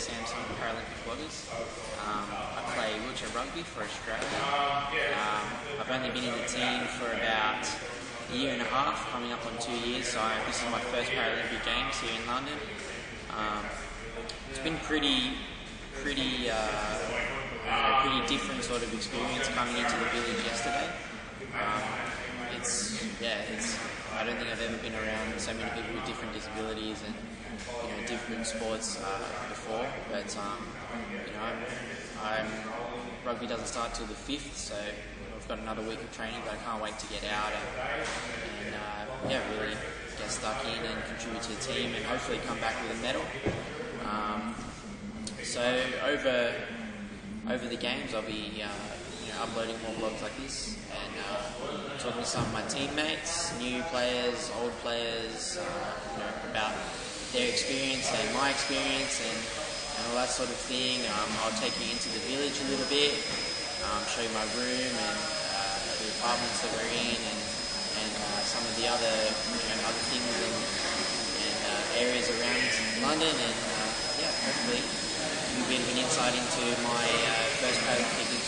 Samsung Paralympic Vloggers. Um, I play wheelchair rugby for Australia. Um, I've only been in the team for about a year and a half, coming up on two years, so I, this is my first Paralympic Games here in London. Um, it's been pretty, pretty, uh, pretty different sort of experience coming into the village yesterday. Um, it's yeah, it's. I don't think I've ever been around so many people with different disabilities and different sports uh, before. But um, you know, I'm, rugby doesn't start till the fifth, so I've got another week of training. But I can't wait to get out and, and uh, yeah, really get stuck in and contribute to the team and hopefully come back with a medal. Um, so over over the games, I'll be uh, uploading more vlogs like this and uh, talking to some of my teammates, new players, old players, uh, you know, about their experience and my experience and, and all that sort of thing. Um, I'll take you into the village a little bit, um, show you my room and uh, the apartments that we're in and, and uh, some of the other you know, other things and, and uh, areas around London and uh, yeah, hopefully a bit of an insight into my uh, first experience.